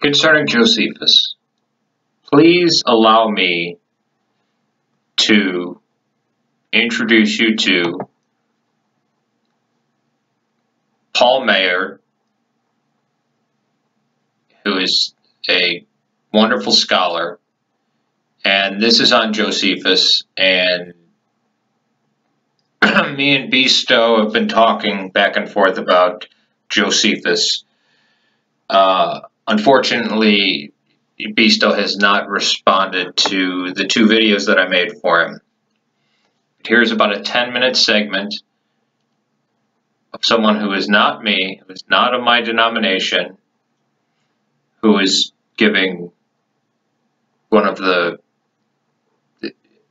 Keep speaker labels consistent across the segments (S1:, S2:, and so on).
S1: concerning Josephus, please allow me to introduce you to Paul Maier, who is a wonderful scholar, and this is on Josephus, and me and Beasto have been talking back and forth about Josephus. Uh, unfortunately, Beasto has not responded to the two videos that I made for him. Here's about a 10 minute segment of someone who is not me, who is not of my denomination, who is giving one of the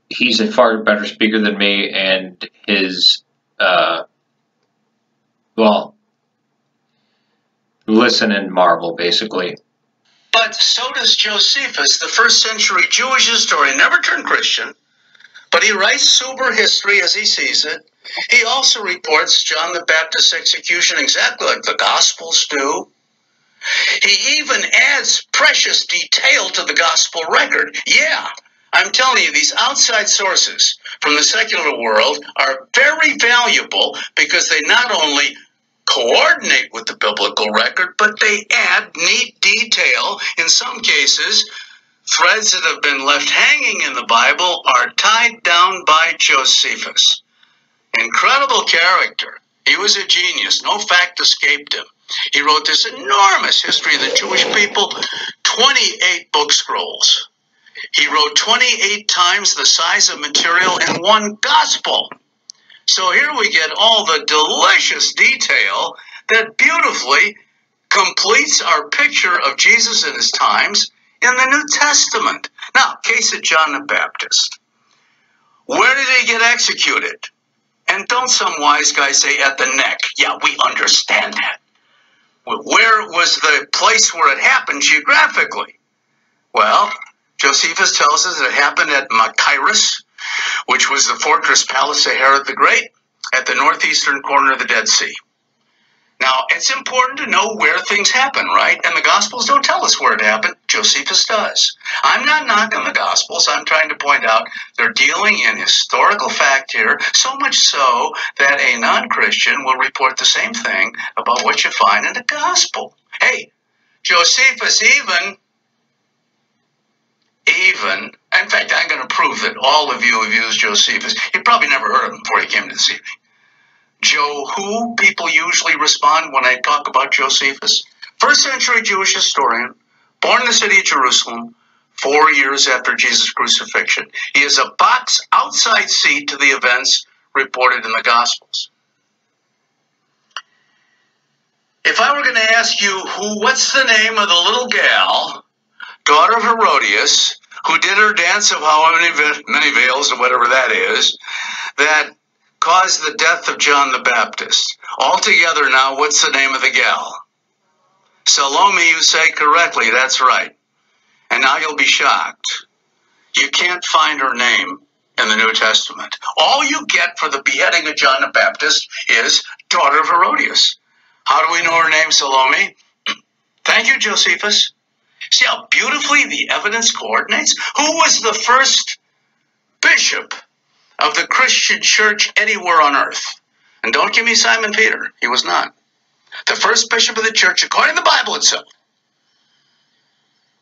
S1: he's a far better speaker than me and his uh, well listen and marvel basically
S2: but so does Josephus, the first century Jewish historian, never turned Christian, but he writes sober history as he sees it. He also reports John the Baptist's execution exactly like the Gospels do. He even adds precious detail to the Gospel record. Yeah, I'm telling you, these outside sources from the secular world are very valuable because they not only coordinate with the biblical record, but they add neat detail. In some cases, threads that have been left hanging in the Bible are tied down by Josephus. Incredible character. He was a genius. No fact escaped him. He wrote this enormous history of the Jewish people, 28 book scrolls. He wrote 28 times the size of material in one gospel. So here we get all the delicious detail that beautifully completes our picture of Jesus in his times in the New Testament. Now, case of John the Baptist. Where did he get executed? And don't some wise guy say at the neck? Yeah, we understand that. Where was the place where it happened geographically? Well, Josephus tells us it happened at Machaerus, which was the fortress palace of Herod the Great at the northeastern corner of the Dead Sea. Now, it's important to know where things happen, right? And the Gospels don't tell us where it happened. Josephus does. I'm not knocking the Gospels. I'm trying to point out they're dealing in historical fact here, so much so that a non Christian will report the same thing about what you find in the Gospel. Hey, Josephus even even, in fact, I'm going to prove that all of you have used Josephus. You probably never heard of him before you came to this evening. Joe, who people usually respond when I talk about Josephus? First century Jewish historian, born in the city of Jerusalem, four years after Jesus' crucifixion. He is a box outside seat to the events reported in the Gospels. If I were going to ask you who, what's the name of the little gal daughter of Herodias, who did her dance of how many, many veils or whatever that is, that caused the death of John the Baptist. Altogether now, what's the name of the gal? Salome, you say correctly, that's right. And now you'll be shocked. You can't find her name in the New Testament. All you get for the beheading of John the Baptist is daughter of Herodias. How do we know her name, Salome? Thank you, Josephus. See how beautifully the evidence coordinates? Who was the first bishop of the Christian church anywhere on earth? And don't give me Simon Peter. He was not. The first bishop of the church, according to the Bible itself,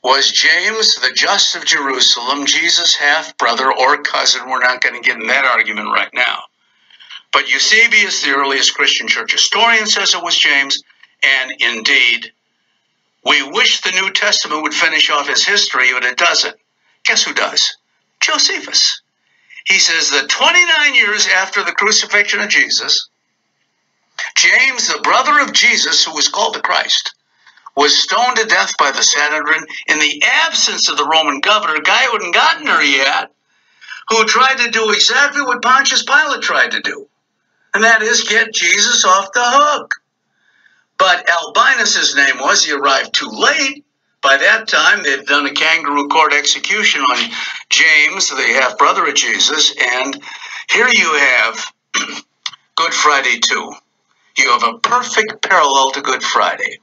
S2: was James, the just of Jerusalem, Jesus' half brother or cousin. We're not going to get in that argument right now. But Eusebius, the earliest Christian church historian, says it was James, and indeed, we wish the New Testament would finish off his history, but it doesn't. Guess who does? Josephus. He says that 29 years after the crucifixion of Jesus, James, the brother of Jesus, who was called the Christ, was stoned to death by the Sanhedrin in the absence of the Roman governor, a guy who hadn't gotten there yet, who tried to do exactly what Pontius Pilate tried to do, and that is get Jesus off the hook. But Albinus, his name was, he arrived too late. By that time, they'd done a kangaroo court execution on James, the half brother of Jesus, and here you have Good Friday too. You have a perfect parallel to Good Friday.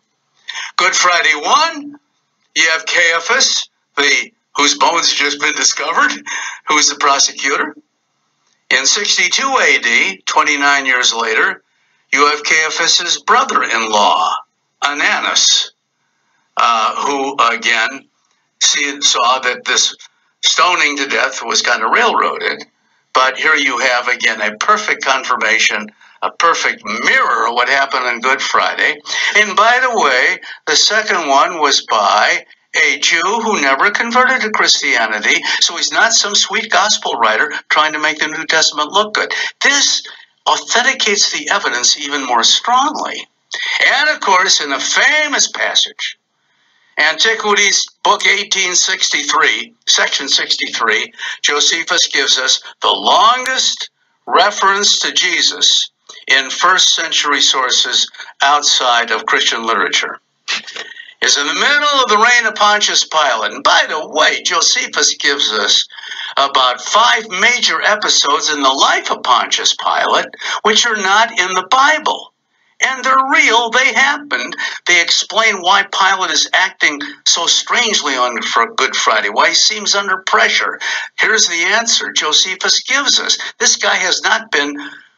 S2: Good Friday 1, You have Caiaphas, the whose bones had just been discovered, who is the prosecutor. In 62 AD, 29 years later, you have Caiaphas's brother-in-law, Ananus, uh, who again see, saw that this stoning to death was kind of railroaded. But here you have again a perfect confirmation, a perfect mirror of what happened on Good Friday. And by the way, the second one was by a Jew who never converted to Christianity, so he's not some sweet gospel writer trying to make the New Testament look good. This authenticates the evidence even more strongly. And of course, in the famous passage, Antiquities, Book 1863, Section 63, Josephus gives us the longest reference to Jesus in first century sources outside of Christian literature. Is in the middle of the reign of Pontius Pilate. And by the way, Josephus gives us about five major episodes in the life of Pontius Pilate, which are not in the Bible and they're real. They happened. They explain why Pilate is acting so strangely on Good Friday, why he seems under pressure. Here's the answer Josephus gives us. This guy has not been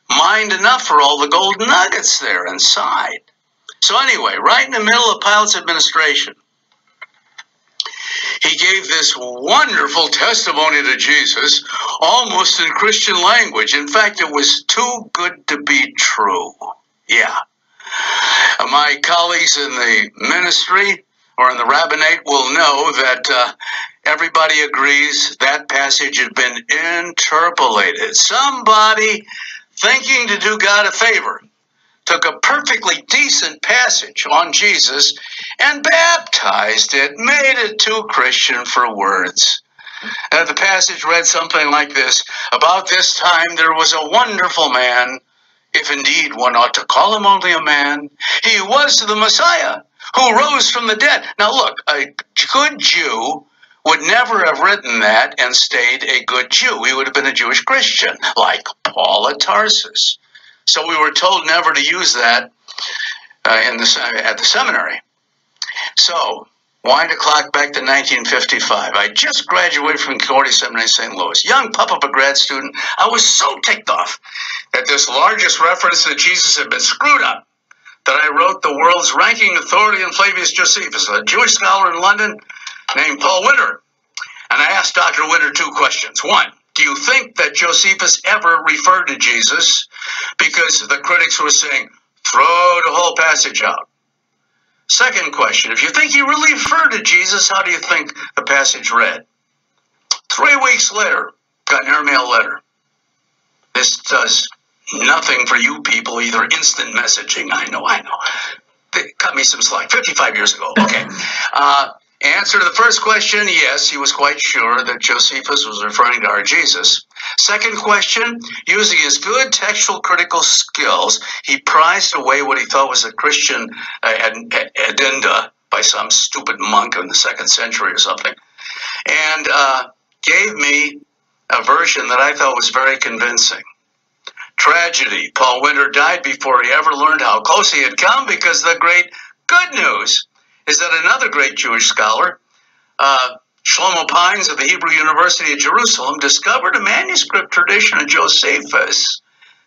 S2: mined enough for all the gold nuggets there inside. So, anyway, right in the middle of Pilate's administration, he gave this wonderful testimony to Jesus almost in Christian language. In fact, it was too good to be true. Yeah. My colleagues in the ministry or in the rabbinate will know that uh, everybody agrees that passage had been interpolated. Somebody thinking to do God a favor took a perfectly decent passage on Jesus and baptized it, made it too Christian for words. Uh, the passage read something like this About this time there was a wonderful man if indeed one ought to call him only a man, he was the Messiah who rose from the dead. Now, look, a good Jew would never have written that and stayed a good Jew. He would have been a Jewish Christian, like Paul at Tarsus. So we were told never to use that uh, in the, at the seminary. So Wind the clock back to 1955. I just graduated from Concordia Seminary St. Louis. Young pup of a grad student, I was so ticked off that this largest reference to Jesus had been screwed up that I wrote the world's ranking authority on Flavius Josephus, a Jewish scholar in London named Paul Winter. And I asked Dr. Winter two questions. One, do you think that Josephus ever referred to Jesus? Because the critics were saying, throw the whole passage out. Second question If you think he really referred to Jesus, how do you think the passage read? Three weeks later, got an airmail letter. This does nothing for you people, either instant messaging. I know, I know. They cut me some slack 55 years ago. Okay. Uh, Answer to the first question, yes, he was quite sure that Josephus was referring to our Jesus. Second question, using his good textual critical skills, he prized away what he thought was a Christian uh, addenda by some stupid monk in the second century or something, and uh, gave me a version that I thought was very convincing. Tragedy. Paul Winter died before he ever learned how close he had come because the great good news is that another great Jewish scholar, uh, Shlomo Pines of the Hebrew University of Jerusalem, discovered a manuscript tradition of Josephus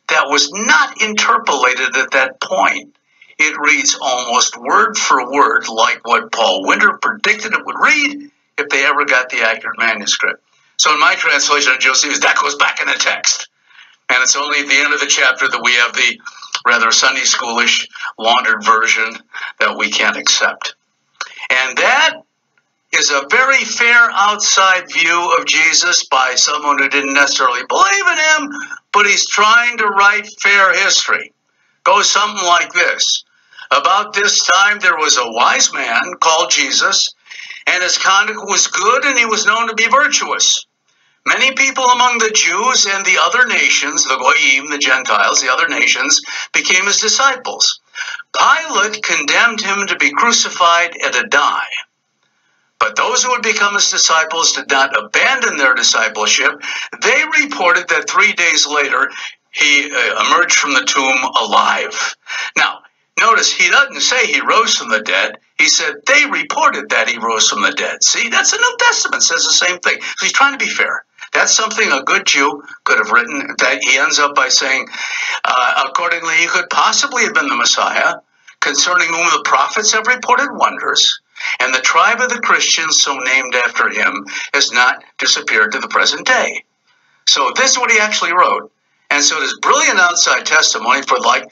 S2: that was not interpolated at that point. It reads almost word for word like what Paul Winter predicted it would read if they ever got the accurate manuscript. So in my translation of Josephus, that goes back in the text. And it's only at the end of the chapter that we have the rather Sunday schoolish, laundered version that we can't accept. And that is a very fair outside view of Jesus by someone who didn't necessarily believe in him, but he's trying to write fair history. Goes something like this. About this time, there was a wise man called Jesus, and his conduct was good, and he was known to be virtuous. Many people among the Jews and the other nations, the Goyim, the Gentiles, the other nations, became his disciples. Pilate condemned him to be crucified and to die. But those who had become his disciples did not abandon their discipleship. They reported that three days later he uh, emerged from the tomb alive. Now, Notice he doesn't say he rose from the dead. He said they reported that he rose from the dead. See, that's the New Testament says the same thing. So he's trying to be fair. That's something a good Jew could have written. That he ends up by saying, uh, accordingly, he could possibly have been the Messiah, concerning whom the prophets have reported wonders, and the tribe of the Christians, so named after him, has not disappeared to the present day. So this is what he actually wrote. And so it is brilliant outside testimony for like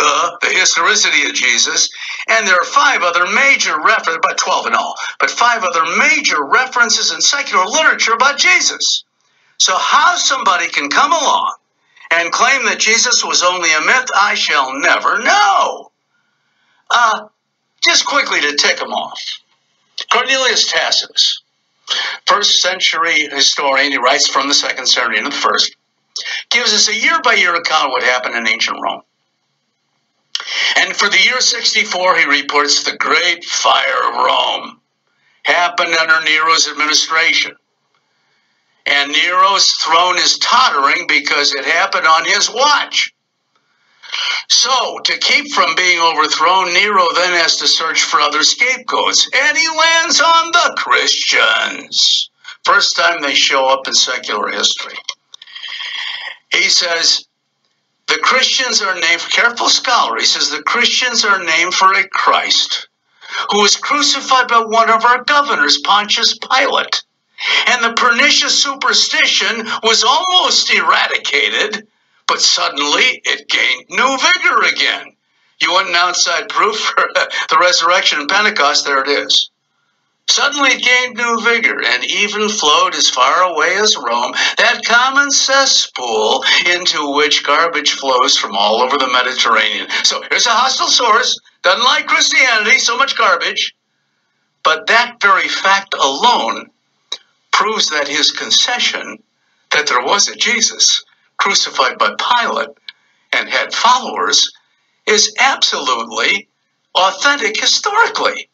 S2: the historicity of Jesus, and there are five other major references, about 12 in all, but five other major references in secular literature about Jesus. So how somebody can come along and claim that Jesus was only a myth, I shall never know. Uh, just quickly to tick them off. Cornelius Tacitus, first century historian, he writes from the second century into the first, gives us a year by year account of what happened in ancient Rome. And for the year 64, he reports the great fire of Rome happened under Nero's administration. And Nero's throne is tottering because it happened on his watch. So, to keep from being overthrown, Nero then has to search for other scapegoats, and he lands on the Christians. First time they show up in secular history. He says, Christians are named, careful scholar, he says the Christians are named for a Christ who was crucified by one of our governors, Pontius Pilate. And the pernicious superstition was almost eradicated, but suddenly it gained new vigor again. You want an outside proof for the resurrection and Pentecost? There it is. Suddenly it gained new vigor and even flowed as far away as Rome, that common cesspool into which garbage flows from all over the Mediterranean. So here's a hostile source, doesn't like Christianity, so much garbage. But that very fact alone proves that his concession that there was a Jesus crucified by Pilate and had followers is absolutely authentic historically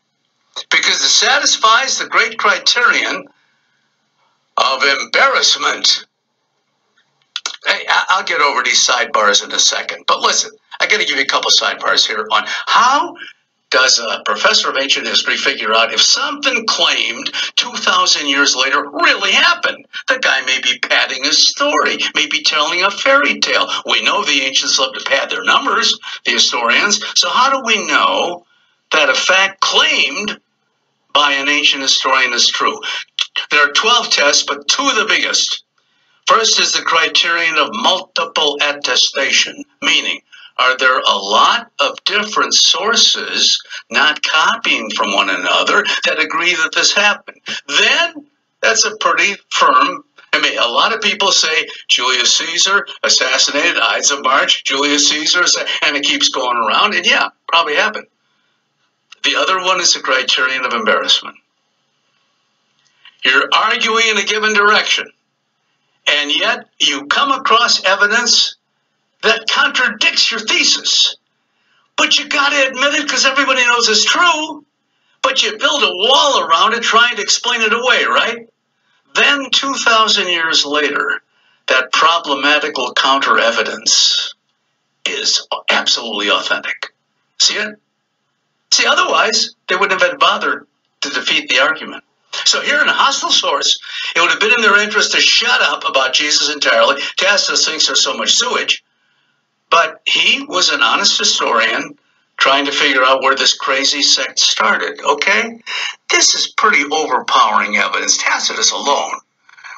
S2: because it satisfies the great criterion of embarrassment. Hey, I'll get over these sidebars in a second, but listen, I got to give you a couple sidebars here on how does a professor of ancient history figure out if something claimed 2,000 years later really happened? The guy may be padding a story, maybe telling a fairy tale. We know the ancients love to pad their numbers, the historians. So, how do we know that a fact claimed by an ancient historian is true. There are 12 tests, but two of the biggest. First is the criterion of multiple attestation, meaning, are there a lot of different sources not copying from one another that agree that this happened? Then that's a pretty firm. I mean, a lot of people say Julius Caesar assassinated Ides of March, Julius Caesar, and it keeps going around. And yeah, probably happened. The other one is the criterion of embarrassment. You're arguing in a given direction, and yet you come across evidence that contradicts your thesis. But you got to admit it because everybody knows it's true. But you build a wall around it trying to explain it away, right? Then, 2,000 years later, that problematical counter evidence is absolutely authentic. See it? See, otherwise, they wouldn't have been bothered to defeat the argument. So here in a hostile source, it would have been in their interest to shut up about Jesus entirely. Tacitus thinks there's so much sewage. But he was an honest historian trying to figure out where this crazy sect started, okay? This is pretty overpowering evidence. Tacitus alone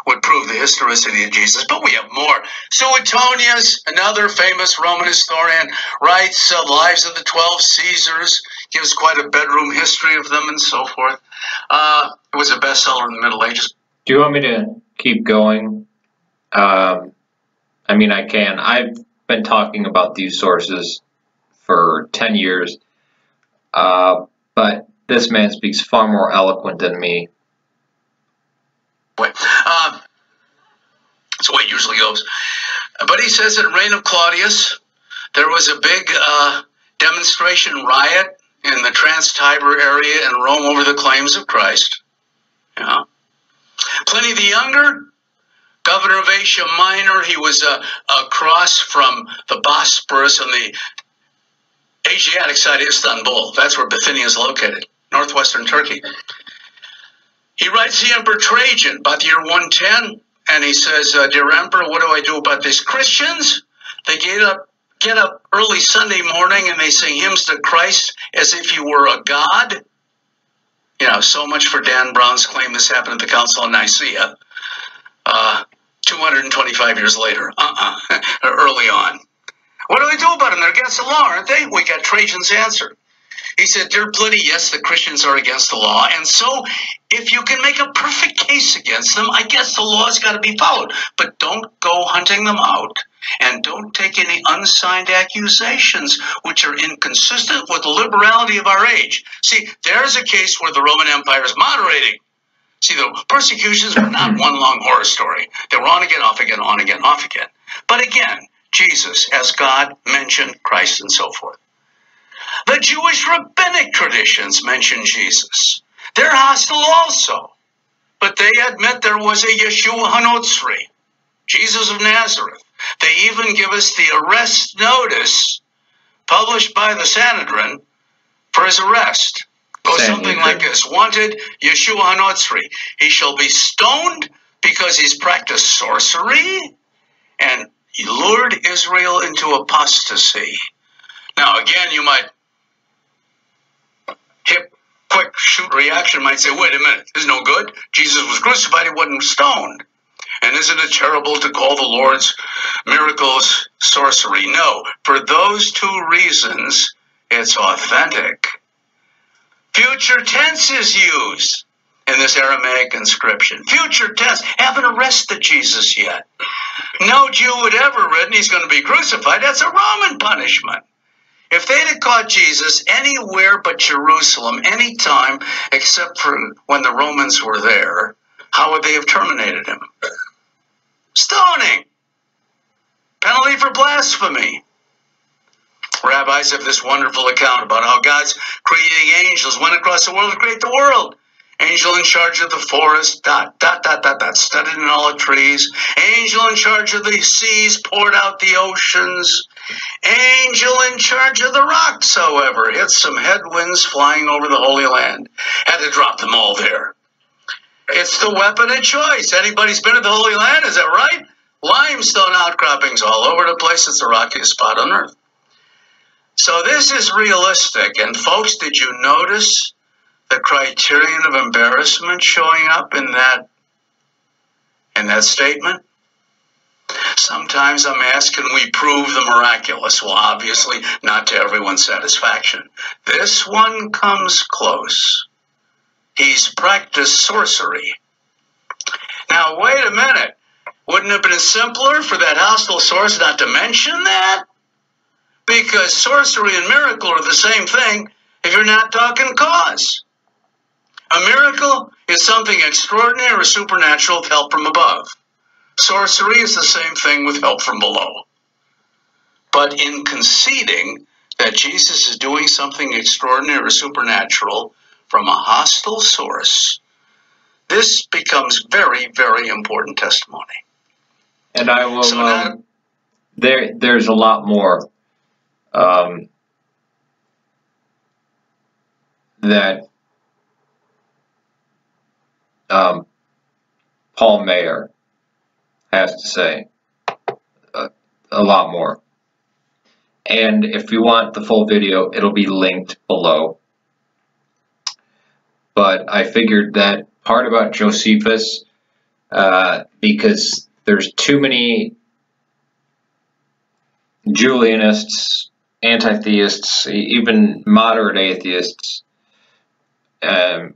S2: would prove the historicity of Jesus, but we have more. Suetonius, another famous Roman historian, writes uh, Lives of the Twelve Caesars, gives quite a bedroom history of them and so forth. Uh, it was a bestseller in the Middle Ages.
S1: Do you want me to keep going? Um, I mean, I can. I've been talking about these sources for 10 years, uh, but this man speaks far more eloquent than me
S2: way. Um, that's the way it usually goes. But he says in the reign of Claudius, there was a big uh, demonstration riot in the Trans Tiber area and Rome over the claims of Christ. Yeah. Pliny the Younger, governor of Asia Minor, he was uh, across from the Bosporus on the Asiatic side of Istanbul. That's where Bithynia is located, northwestern Turkey. He writes the Emperor Trajan about the year 110, and he says, uh, Dear Emperor, what do I do about these Christians? They get up, get up early Sunday morning and they sing hymns to Christ as if he were a god. You know, so much for Dan Brown's claim this happened at the Council of Nicaea. Uh, 225 years later, uh-uh, early on. What do we do about them? They're against the law, aren't they? We got Trajan's answer. He said, Dear Pliny, yes, the Christians are against the law. And so, if you can make a perfect case against them, I guess the law's got to be followed. But don't go hunting them out. And don't take any unsigned accusations which are inconsistent with the liberality of our age. See, there's a case where the Roman Empire is moderating. See, the persecutions were not one long horror story. They were on again, off again, on again, off again. But again, Jesus as God mentioned Christ and so forth. The Jewish rabbinic traditions mention Jesus. They're hostile also, but they admit there was a Yeshua Hanotzri, Jesus of Nazareth. They even give us the arrest notice published by the Sanhedrin for his arrest. Goes something like this Wanted Yeshua Hanotzri. He shall be stoned because he's practiced sorcery and lured Israel into apostasy. Now, again, you might hip, quick shoot reaction might say, wait a minute, this is no good. Jesus was crucified, he wasn't stoned. And isn't it terrible to call the Lord's miracles sorcery? No, for those two reasons, it's authentic. Future tense is used in this Aramaic inscription. Future tense, haven't arrested Jesus yet. No Jew would ever written he's going to be crucified. That's a Roman punishment. If they'd have caught Jesus anywhere but Jerusalem, any time except for when the Romans were there, how would they have terminated him? Stoning. Penalty for blasphemy. Rabbis have this wonderful account about how God's creating angels went across the world to create the world. Angel in charge of the forest, dot, dot, dot, dot, dot, studied in all the trees. Angel in charge of the seas, poured out the oceans. Angel in charge of the rocks, however, hit some headwinds flying over the Holy Land. Had to drop them all there. It's the weapon of choice. Anybody's been to the Holy Land, is that right? Limestone outcroppings all over the place. It's the rockiest spot on earth. So this is realistic. And folks, did you notice the criterion of embarrassment showing up in that in that statement? Sometimes I'm asked, can we prove the miraculous? Well, obviously, not to everyone's satisfaction. This one comes close. He's practiced sorcery. Now, wait a minute. Wouldn't it have been simpler for that hostile source not to mention that? Because sorcery and miracle are the same thing if you're not talking cause. A miracle is something extraordinary or supernatural help from above. Sorcery is the same thing with help from below. But in conceding that Jesus is doing something extraordinary or supernatural from a hostile source, this becomes very, very important testimony.
S1: And I will. So um, there, there's a lot more um, that um, Paul Maier has to say. Uh, a lot more. And if you want the full video, it'll be linked below. But I figured that part about Josephus, uh, because there's too many Julianists, anti-theists, even moderate atheists, um,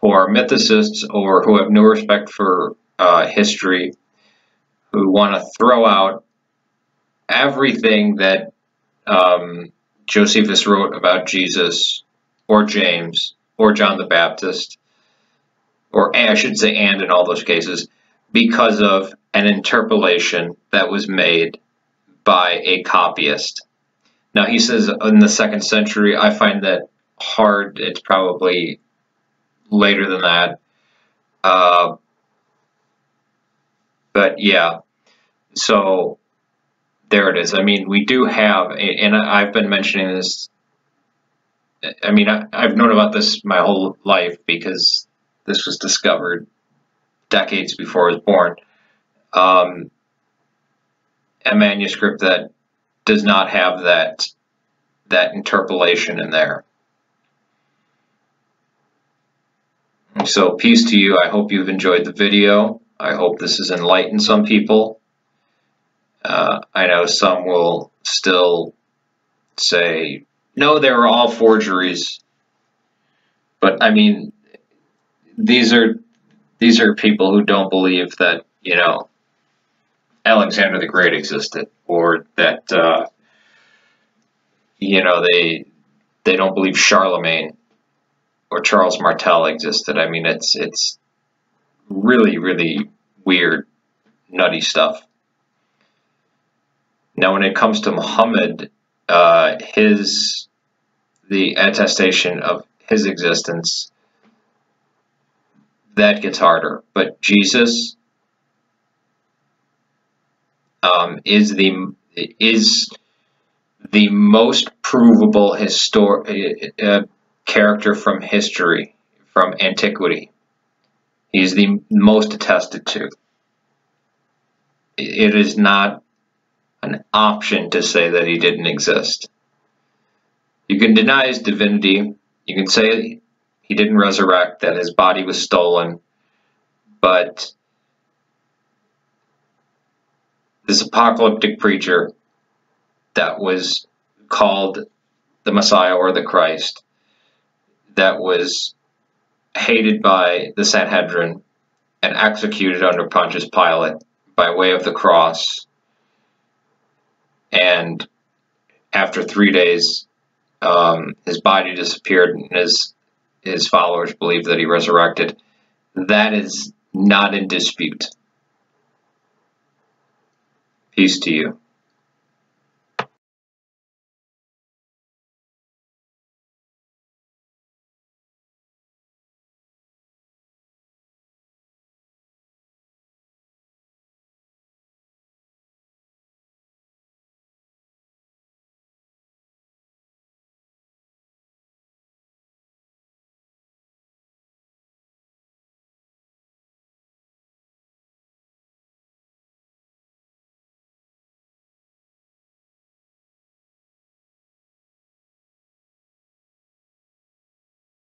S1: who are mythicists or who have no respect for uh, history who want to throw out everything that um, Josephus wrote about Jesus or James or John the Baptist, or I should say, and in all those cases, because of an interpolation that was made by a copyist. Now, he says in the second century, I find that hard. It's probably later than that. Uh, but yeah, so there it is. I mean, we do have, and I've been mentioning this. I mean, I've known about this my whole life because this was discovered decades before I was born. Um, a manuscript that does not have that that interpolation in there. So peace to you. I hope you've enjoyed the video. I hope this has enlightened some people. Uh, I know some will still say, no, they were all forgeries. But I mean, these are these are people who don't believe that you know Alexander the Great existed, or that uh, you know they they don't believe Charlemagne or Charles Martel existed. I mean, it's it's really really weird, nutty stuff. Now, when it comes to Muhammad, uh, his the attestation of his existence that gets harder. But Jesus um, is the is the most provable histor- uh, character from history, from antiquity. He's the most attested to. It is not an option to say that he didn't exist. You can deny his divinity. You can say he didn't resurrect, that his body was stolen, but this apocalyptic preacher that was called the Messiah or the Christ, that was hated by the Sanhedrin and executed under Pontius Pilate by way of the cross. And after three days, um, his body disappeared and his his followers believe that he resurrected. That is not in dispute. Peace to you.